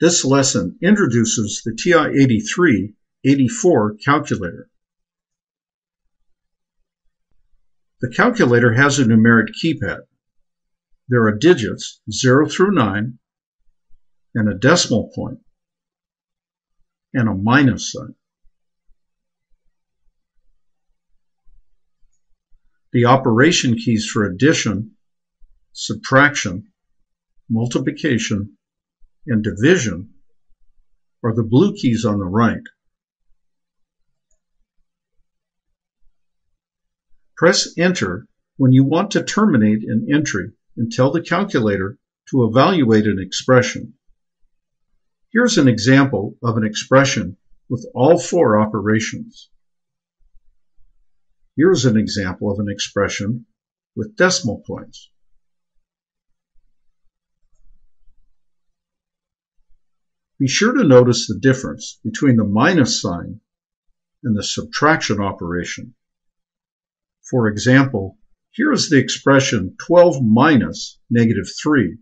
This lesson introduces the TI-83-84 calculator. The calculator has a numeric keypad. There are digits 0 through 9 and a decimal point and a minus sign. The operation keys for addition, subtraction, multiplication, and division are the blue keys on the right. Press Enter when you want to terminate an entry and tell the calculator to evaluate an expression. Here's an example of an expression with all four operations. Here's an example of an expression with decimal points. Be sure to notice the difference between the minus sign and the subtraction operation. For example, here is the expression 12 minus negative 3.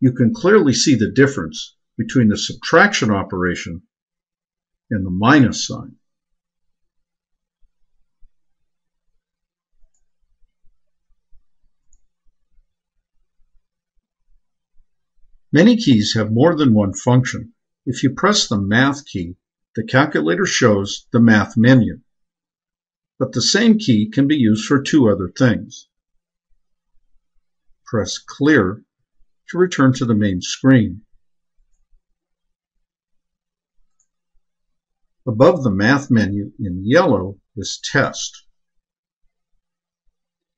You can clearly see the difference between the subtraction operation and the minus sign. Many keys have more than one function. If you press the Math key, the calculator shows the Math menu. But the same key can be used for two other things. Press Clear to return to the main screen. Above the Math menu in yellow is Test.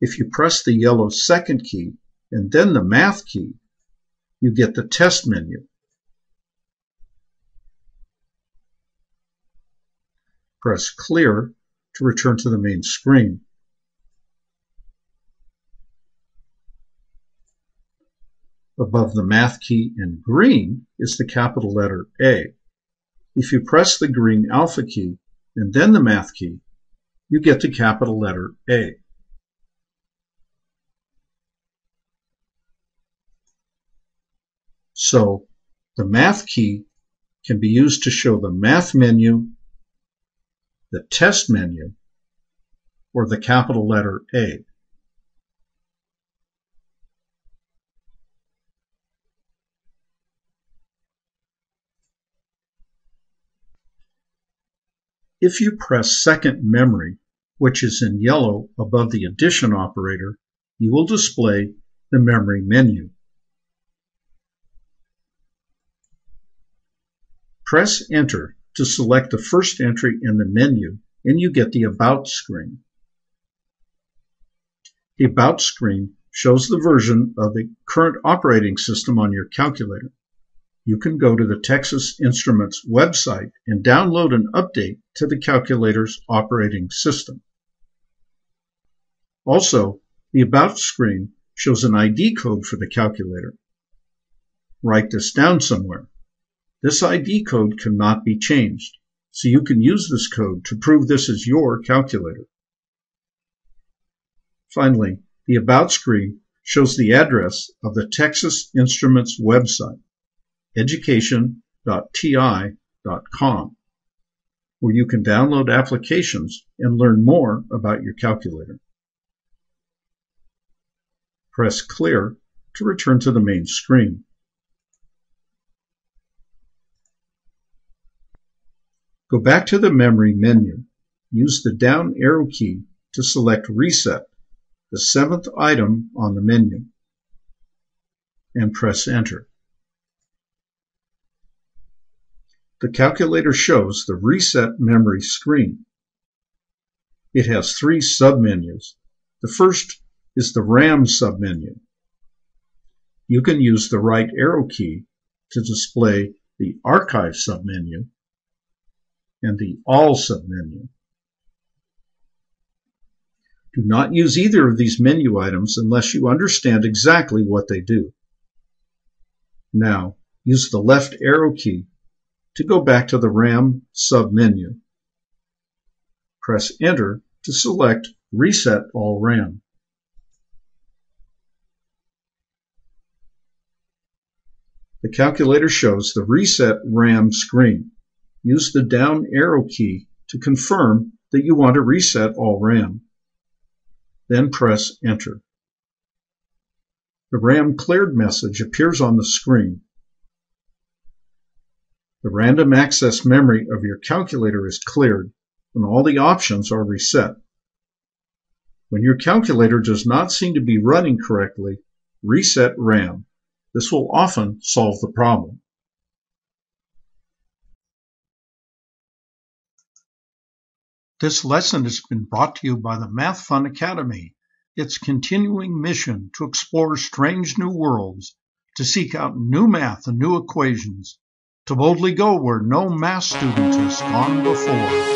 If you press the yellow second key and then the Math key, you get the test menu. Press clear to return to the main screen. Above the math key in green is the capital letter A. If you press the green alpha key and then the math key, you get the capital letter A. So the math key can be used to show the math menu, the test menu, or the capital letter A. If you press second memory, which is in yellow above the addition operator, you will display the memory menu. Press Enter to select the first entry in the menu and you get the About screen. The About screen shows the version of the current operating system on your calculator. You can go to the Texas Instruments website and download an update to the calculator's operating system. Also, the About screen shows an ID code for the calculator. Write this down somewhere. This ID code cannot be changed, so you can use this code to prove this is your calculator. Finally, the About screen shows the address of the Texas Instruments website, education.ti.com, where you can download applications and learn more about your calculator. Press Clear to return to the main screen. Go back to the memory menu. Use the down arrow key to select Reset, the seventh item on the menu, and press Enter. The calculator shows the Reset Memory screen. It has three submenus. The first is the RAM submenu. You can use the right arrow key to display the Archive submenu and the All submenu. Do not use either of these menu items unless you understand exactly what they do. Now, use the left arrow key to go back to the RAM submenu. Press Enter to select Reset All RAM. The calculator shows the Reset RAM screen. Use the down arrow key to confirm that you want to reset all RAM. Then press Enter. The RAM cleared message appears on the screen. The random access memory of your calculator is cleared and all the options are reset. When your calculator does not seem to be running correctly, reset RAM. This will often solve the problem. This lesson has been brought to you by the Math Fun Academy, its continuing mission to explore strange new worlds, to seek out new math and new equations, to boldly go where no math student has gone before.